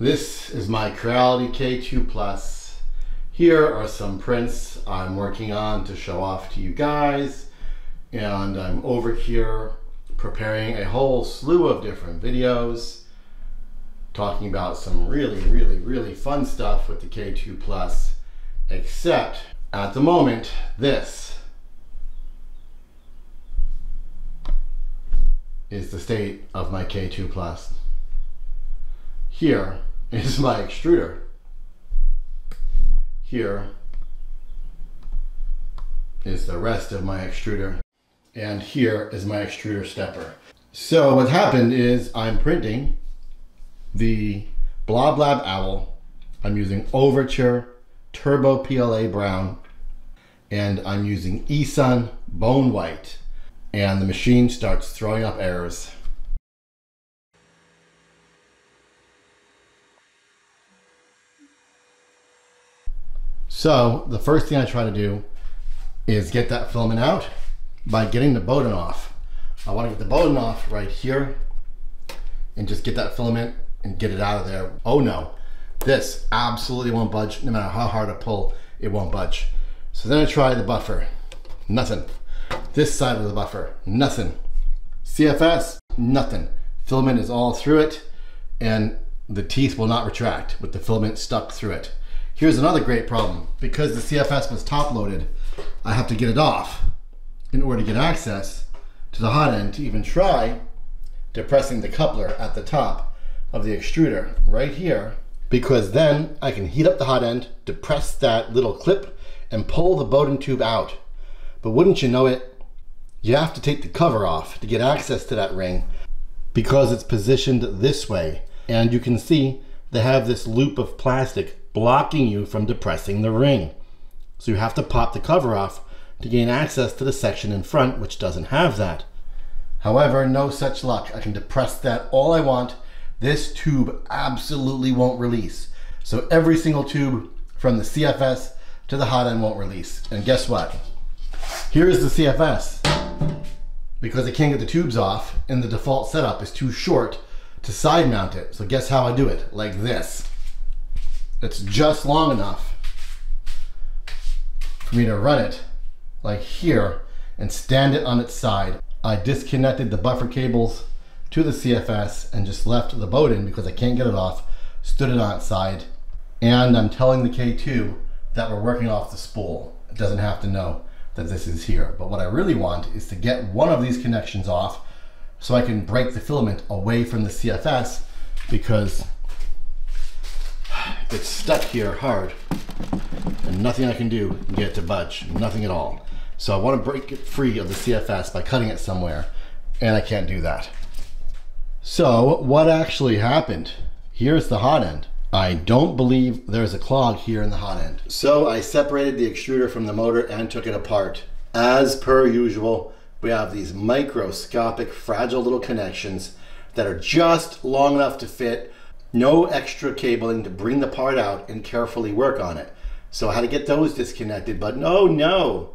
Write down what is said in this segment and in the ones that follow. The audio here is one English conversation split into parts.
This is my Creality K2 Plus. Here are some prints I'm working on to show off to you guys. And I'm over here preparing a whole slew of different videos talking about some really, really, really fun stuff with the K2 Plus. Except at the moment, this is the state of my K2 Plus. Here is my extruder. Here is the rest of my extruder. And here is my extruder stepper. So what happened is I'm printing the Blob Lab Owl. I'm using Overture Turbo PLA Brown and I'm using eSun Bone White and the machine starts throwing up errors. So the first thing I try to do is get that filament out by getting the Bowden off. I want to get the Bowden off right here and just get that filament and get it out of there. Oh no, this absolutely won't budge. No matter how hard I pull, it won't budge. So then I try the buffer, nothing. This side of the buffer, nothing. CFS, nothing. Filament is all through it and the teeth will not retract with the filament stuck through it. Here's another great problem. Because the CFS was top loaded, I have to get it off in order to get access to the hot end to even try depressing the coupler at the top of the extruder right here because then I can heat up the hot end, depress that little clip and pull the Bowden tube out. But wouldn't you know it, you have to take the cover off to get access to that ring because it's positioned this way. And you can see they have this loop of plastic blocking you from depressing the ring. So you have to pop the cover off to gain access to the section in front, which doesn't have that. However, no such luck. I can depress that all I want. This tube absolutely won't release. So every single tube from the CFS to the hot end won't release. And guess what? Here is the CFS. Because I can't get the tubes off and the default setup is too short to side mount it. So guess how I do it? Like this. It's just long enough for me to run it like here and stand it on its side. I disconnected the buffer cables to the CFS and just left the Bowden because I can't get it off, stood it on its side, and I'm telling the K2 that we're working off the spool. It doesn't have to know that this is here. But what I really want is to get one of these connections off so I can break the filament away from the CFS because it's stuck here hard and nothing I can do to get it to budge, nothing at all. So I want to break it free of the CFS by cutting it somewhere and I can't do that. So what actually happened? Here's the hot end. I don't believe there's a clog here in the hot end. So I separated the extruder from the motor and took it apart. As per usual, we have these microscopic, fragile little connections that are just long enough to fit, no extra cabling to bring the part out and carefully work on it. So I had to get those disconnected, but no, no,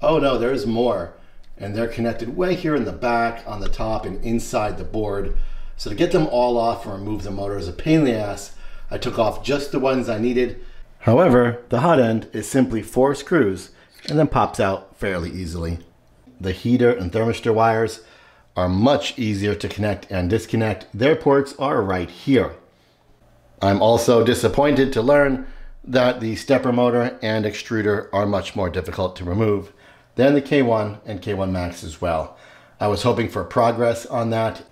oh no, there's more. And they're connected way here in the back, on the top, and inside the board. So to get them all off and remove the motor is a pain in the ass. I took off just the ones I needed. However, the hot end is simply four screws and then pops out fairly easily. The heater and thermistor wires are much easier to connect and disconnect. Their ports are right here. I'm also disappointed to learn that the stepper motor and extruder are much more difficult to remove than the K1 and K1 Max as well. I was hoping for progress on that.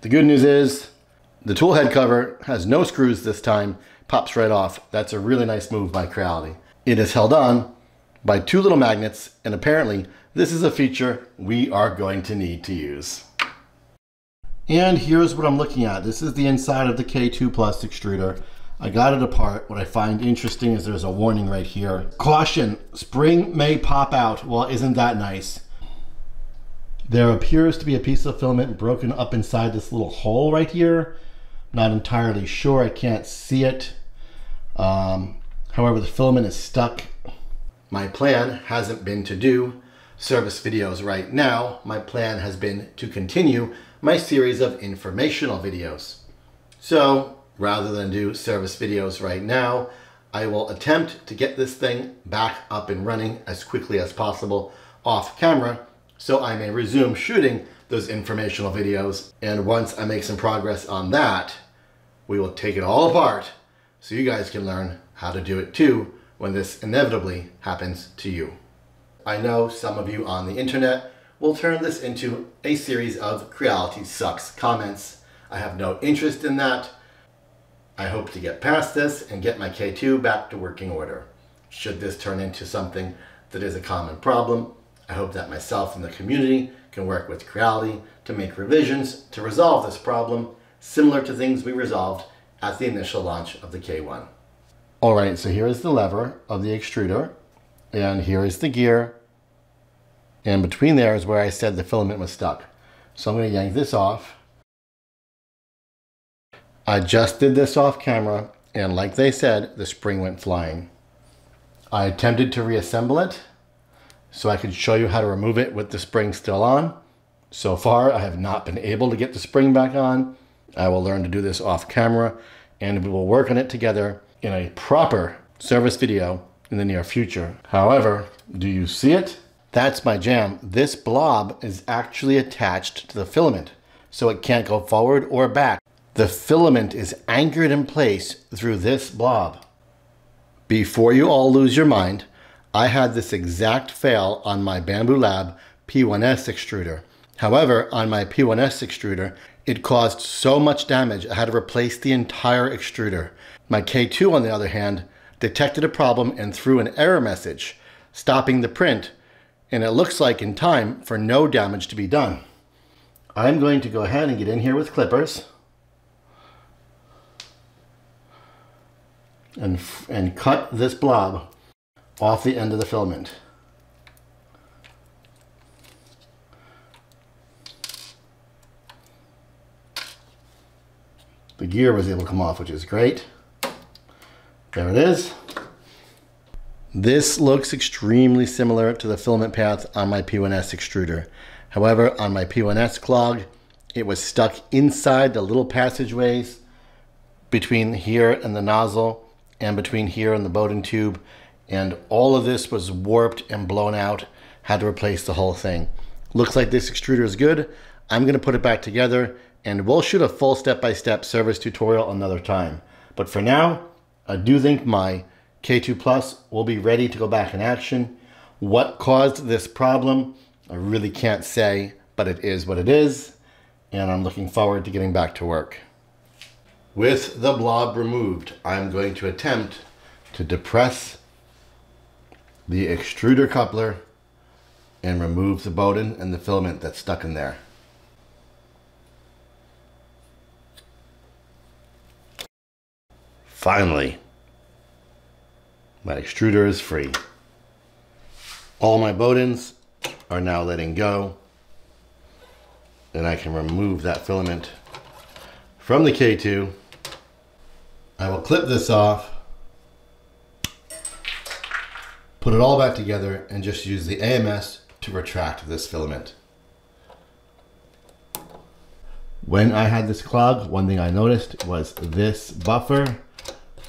The good news is the tool head cover has no screws this time, pops right off. That's a really nice move by Creality. It is held on by two little magnets, and apparently this is a feature we are going to need to use. And here's what I'm looking at. This is the inside of the K2 Plus extruder. I got it apart. What I find interesting is there's a warning right here. Caution, spring may pop out. Well, isn't that nice? There appears to be a piece of filament broken up inside this little hole right here. Not entirely sure, I can't see it. Um, however, the filament is stuck. My plan hasn't been to do service videos right now. My plan has been to continue my series of informational videos. So rather than do service videos right now. I will attempt to get this thing back up and running as quickly as possible off camera so I may resume shooting those informational videos. And once I make some progress on that, we will take it all apart so you guys can learn how to do it too when this inevitably happens to you. I know some of you on the internet will turn this into a series of Creality Sucks comments. I have no interest in that. I hope to get past this and get my K2 back to working order. Should this turn into something that is a common problem, I hope that myself and the community can work with Creality to make revisions to resolve this problem, similar to things we resolved at the initial launch of the K1. All right, so here is the lever of the extruder, and here is the gear, and between there is where I said the filament was stuck. So I'm going to yank this off, I just did this off camera and like they said, the spring went flying. I attempted to reassemble it so I could show you how to remove it with the spring still on. So far, I have not been able to get the spring back on. I will learn to do this off camera and we will work on it together in a proper service video in the near future. However, do you see it? That's my jam. This blob is actually attached to the filament, so it can't go forward or back. The filament is anchored in place through this blob. Before you all lose your mind, I had this exact fail on my Bambu Lab P1S extruder. However, on my P1S extruder, it caused so much damage I had to replace the entire extruder. My K2, on the other hand, detected a problem and threw an error message, stopping the print, and it looks like in time for no damage to be done. I'm going to go ahead and get in here with clippers. and, and cut this blob off the end of the filament. The gear was able to come off, which is great. There it is. This looks extremely similar to the filament path on my P1S extruder. However, on my P1S clog, it was stuck inside the little passageways between here and the nozzle and between here and the Bowden tube. And all of this was warped and blown out. Had to replace the whole thing. Looks like this extruder is good. I'm gonna put it back together and we'll shoot a full step-by-step -step service tutorial another time. But for now, I do think my K2 Plus will be ready to go back in action. What caused this problem, I really can't say, but it is what it is. And I'm looking forward to getting back to work. With the blob removed, I'm going to attempt to depress the extruder coupler and remove the Bowden and the filament that's stuck in there. Finally, my extruder is free. All my Bowdens are now letting go and I can remove that filament from the K2 I will clip this off, put it all back together, and just use the AMS to retract this filament. When I had this clog, one thing I noticed was this buffer,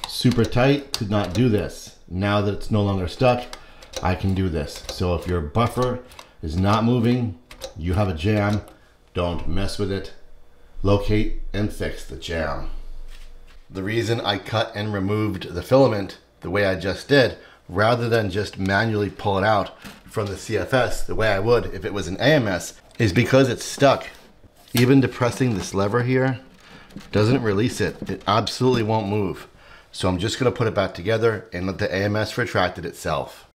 super tight, could not do this. Now that it's no longer stuck, I can do this. So if your buffer is not moving, you have a jam, don't mess with it. Locate and fix the jam. The reason I cut and removed the filament the way I just did, rather than just manually pull it out from the CFS the way I would if it was an AMS, is because it's stuck. Even depressing this lever here doesn't release it. It absolutely won't move. So I'm just gonna put it back together and let the AMS retract it itself.